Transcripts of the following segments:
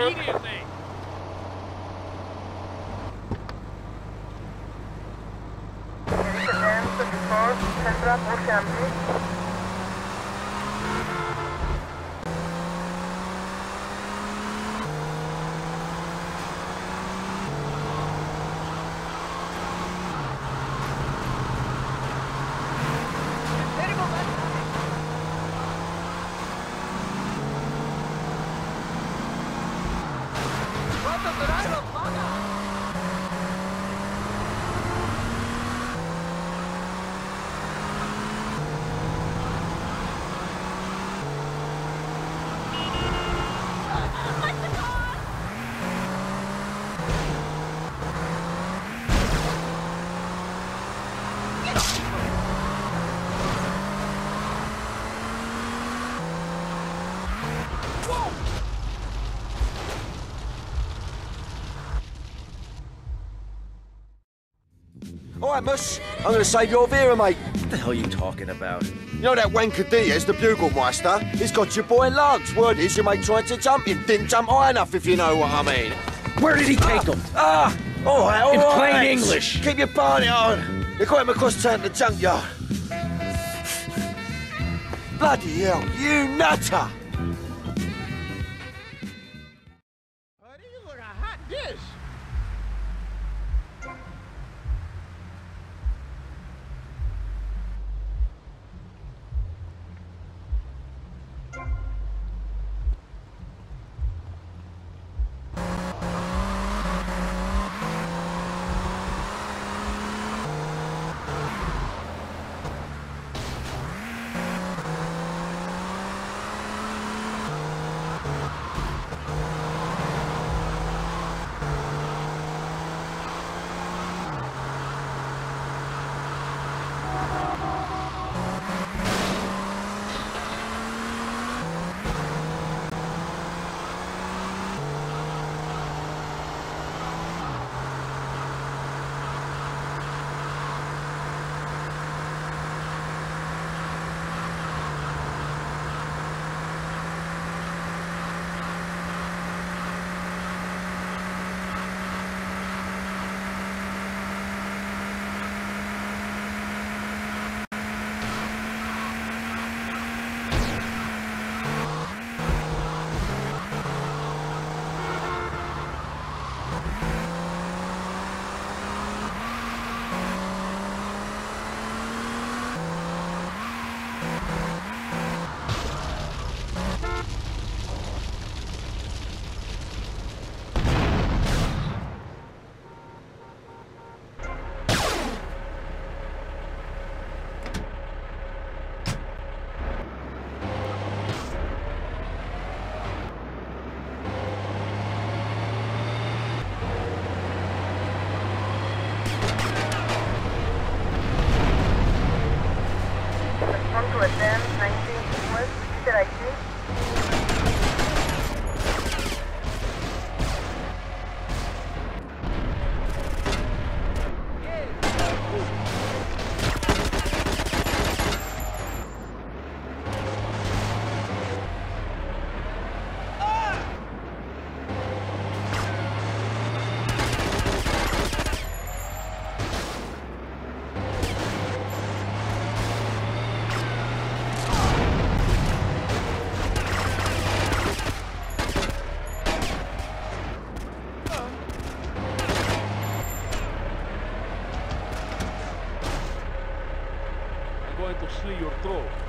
Immediately! I'm going to save your Vera, mate. What the hell are you talking about? You know that wanker Diaz, the bugle meister? He's got your boy lugs. Word is your mate tried to jump him. Didn't jump high enough, if you know what I mean. Where did he take him? Ah! All right, all In right. plain. English. Keep your party on. They got him across town to the junkyard. Bloody hell, you nutter! Your throat.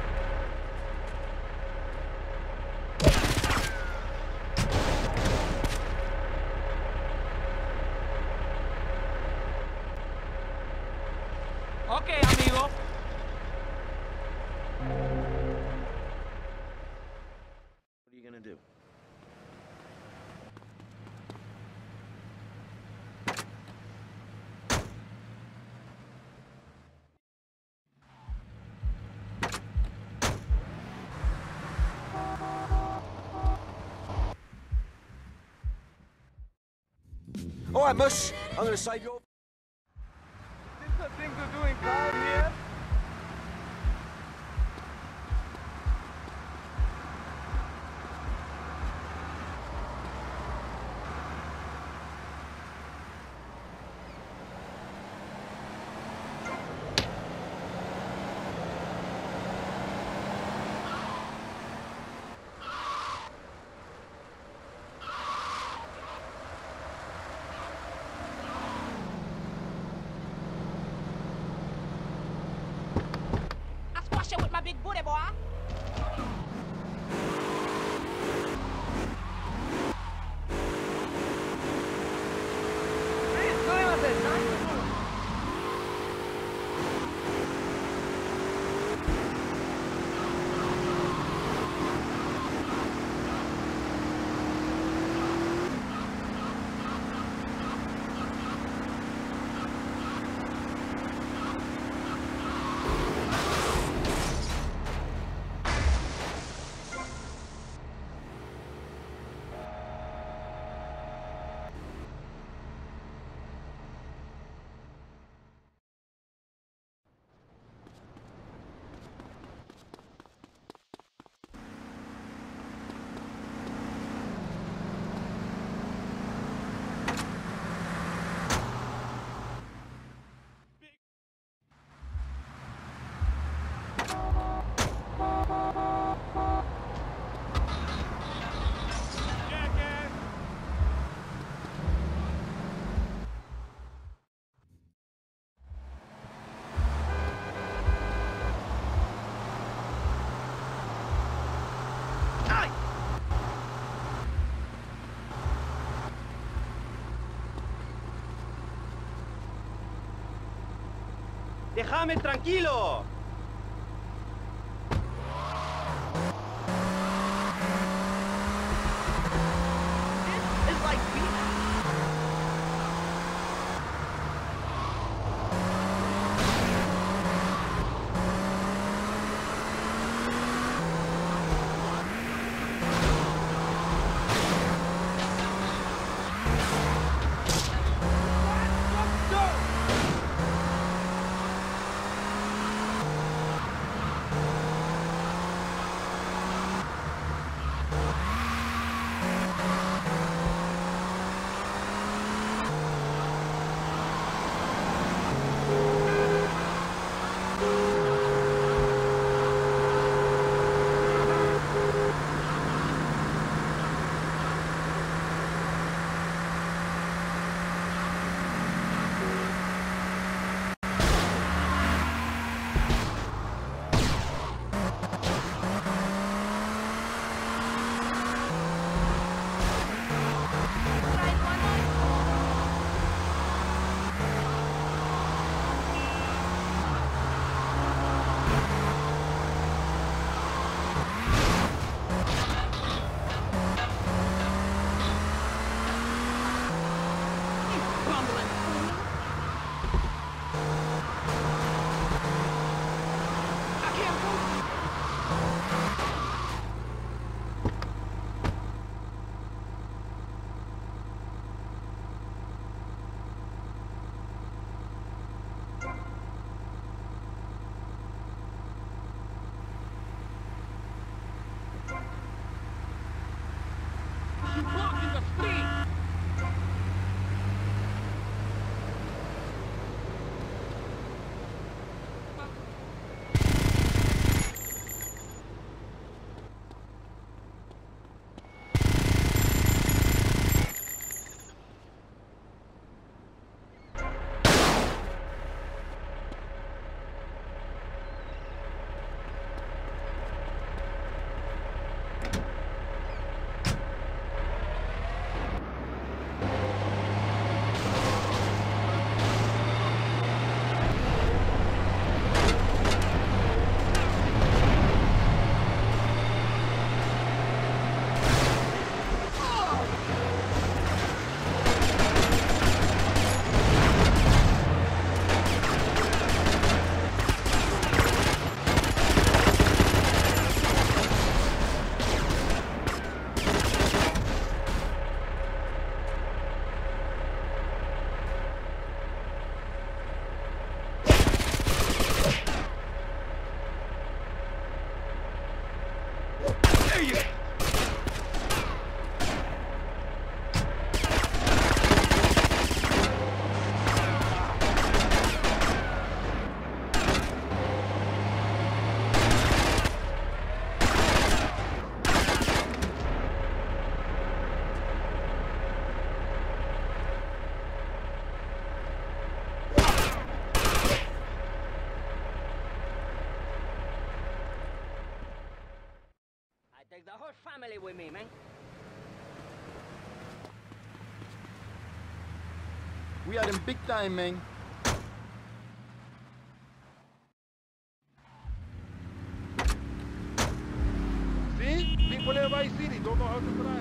Right, Mush. I'm going to save your... my big booty, boy. ¡Déjame tranquilo! Take the whole family with me, man. We are in big time, man. See? People in Vice City don't know how to drive.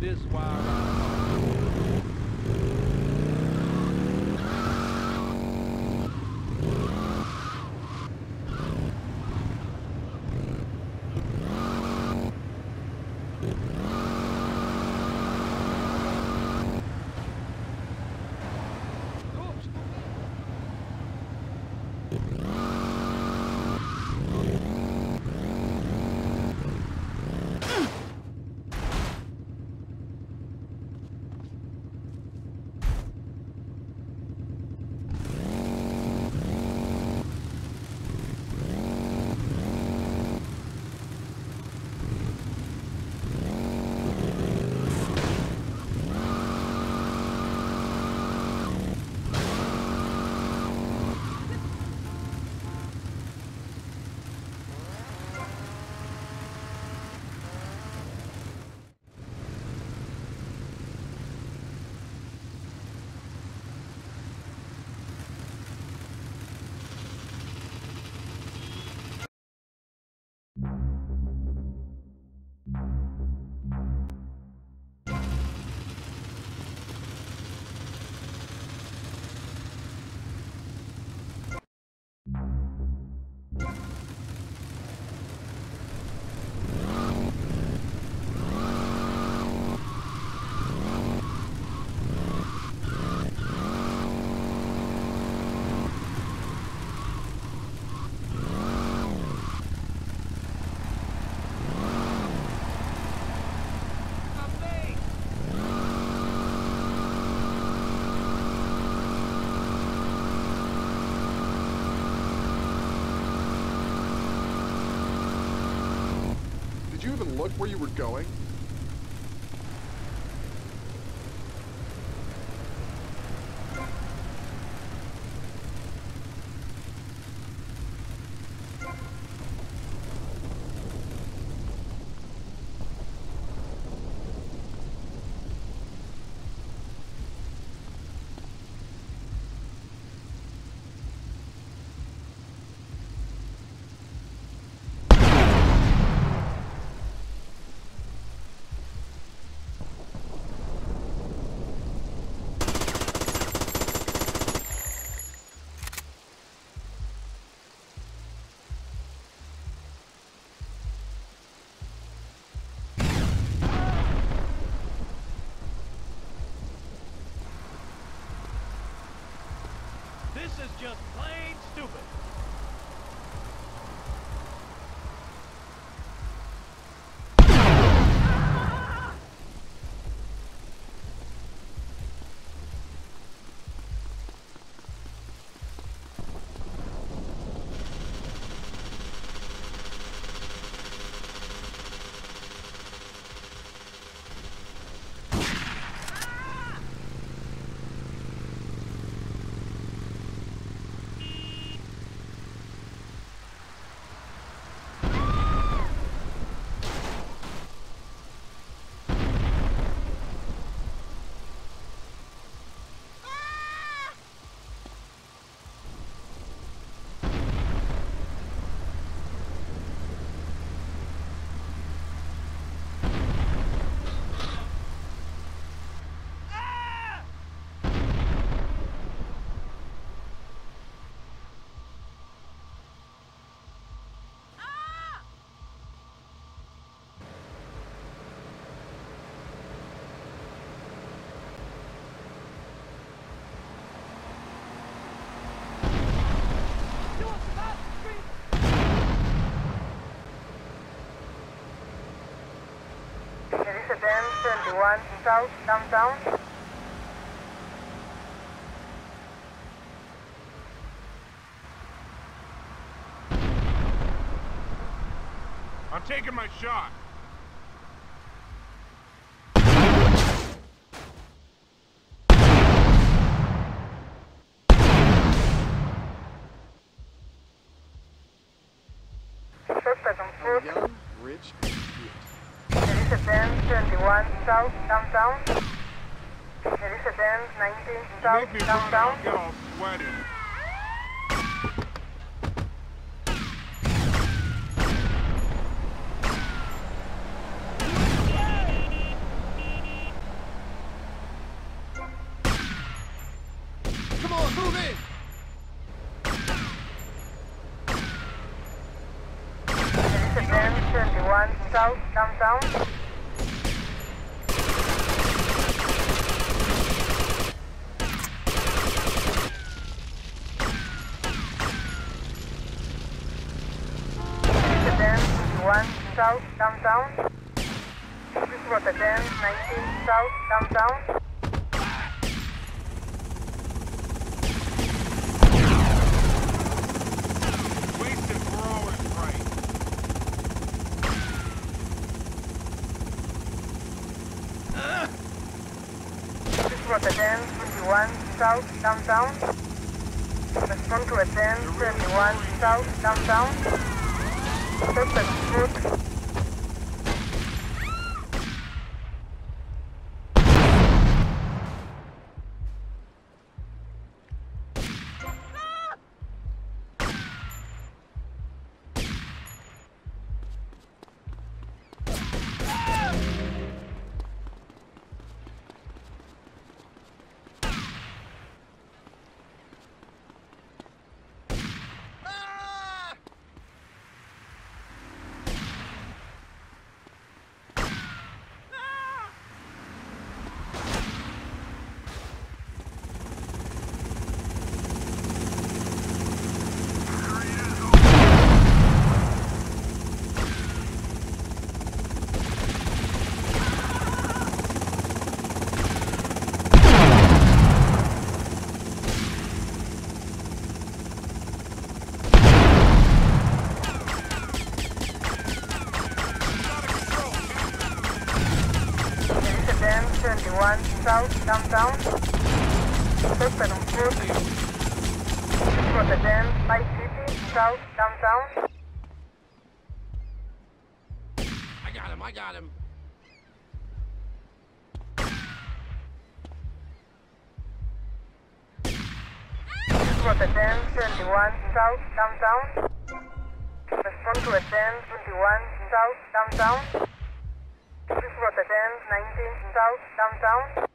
this is where you were going? Is just plain stupid. Residence 21 South Downtown. I'm taking my shot. Suspect on foot. Young, rich, and cute. There is is a 1021 south downtown. There is a 1019 south downtown. out, get all sweaty. Come on, move in! There is a 1021 south downtown. There is a 1021 south downtown. This was a 1019 south downtown. A 1021 south downtown. Respond to a 1021 south downtown. Suspect foot. There is a 1021 south downtown. Suspect on foot. This was a 10 Vice City south downtown. I got him, him. A 1021 south downtown. Respond to a 1021 south downtown. Was a 1019 south downtown.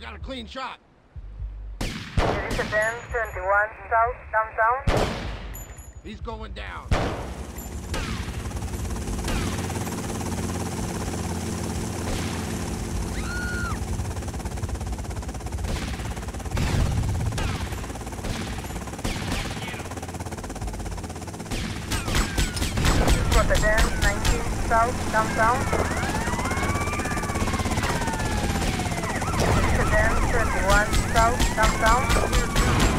Got a clean shot. Is a 1021 south downtown. He's going down. A 1019 south downtown. 21 south, downtown.